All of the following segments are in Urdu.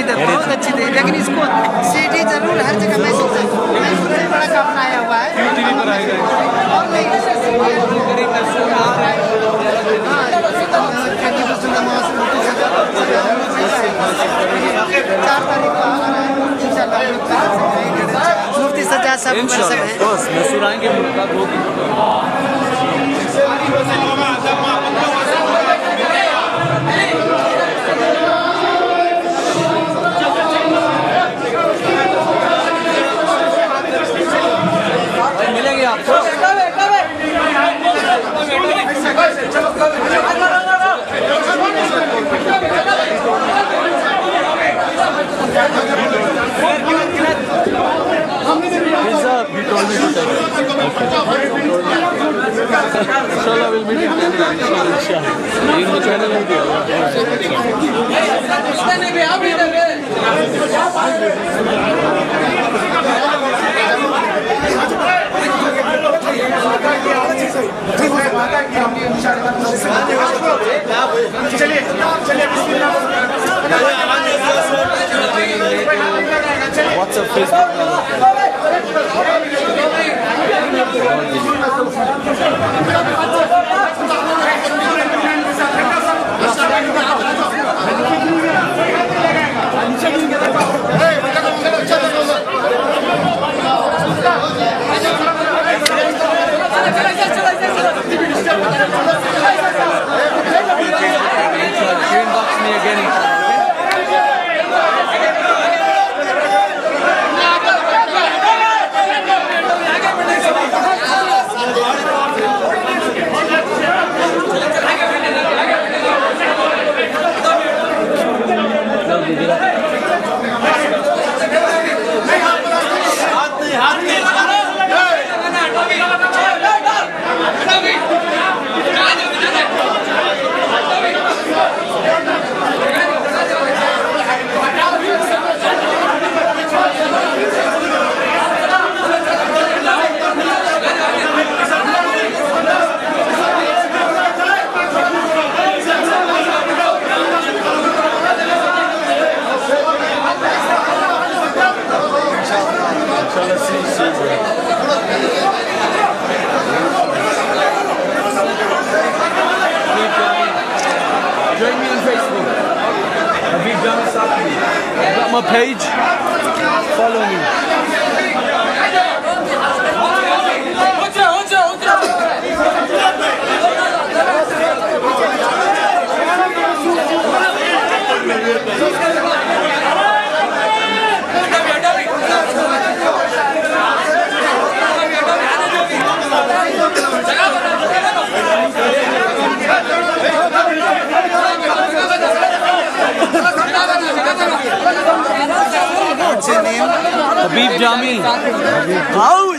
خریدا بہت اچھی تھی لیکن اس کو سی ڈی ضرور ہر جگہ میں بڑا ہوا ہے چار تاریخ کو ہے ہیں Pizza, he told me club page? Follow me. Habib Jami. Out!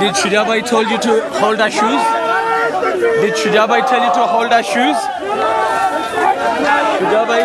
Did Shujabai told you to hold our shoes? Did Shujabai tell you to hold our shoes? Güzel bey.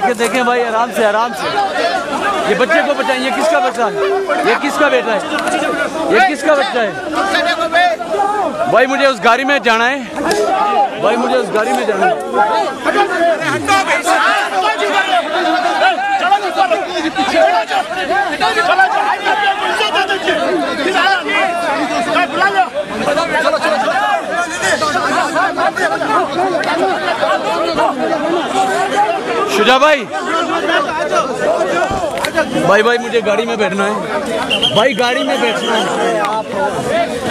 دیکھیں دیکھیں بھائی آرام سے آرام سے یہ بچے کو بچائیں یہ کس کا بچہ ہے یہ کس کا بیٹا ہے یہ کس کا بچہ ہے بھائی مجھے اس گاڑی میں جانا ہے بھائی مجھے اس گاڑی میں جانا ہے جا بھائی۔ بھائی بھائی مجھے گاڑی میں بیٹھنا ہے۔ بھائی گاڑی میں بیٹھنا ہے۔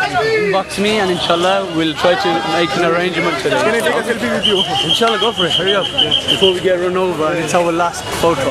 Inbox me and inshallah we'll try to make an arrangement today. Can I take a selfie with you? Inshallah, go for it. Hurry up. Before we get run over and it's our last photo.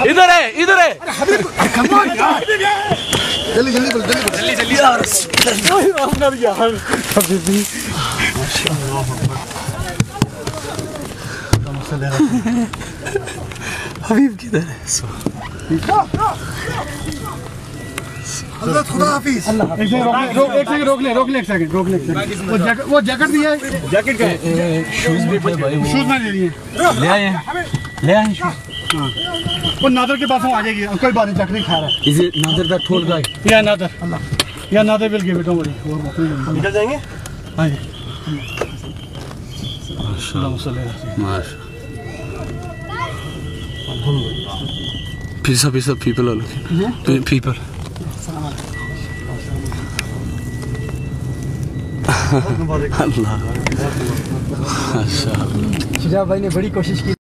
ادھر ہے ادھر ہے حبیب کدھر ہے وہ جیکٹ دیا ہے لے آئیں وہ نادر کے پاس ہم آ گی۔ کوئی بات نہیں چکری کھا رہا ہے۔ اسے نادر کا ٹھول گا یا نادر۔ اللہ یا نادر بل گئے بیٹا مجھے نکل جائیں گے؟ ہاں جی۔ پیسا پیسا پیپل والے ہاں۔ پیپل۔ اللہ۔ ماشاء اللہ بھائی نے بڑی کوشش کی۔